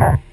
you